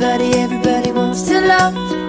Everybody, everybody wants to love.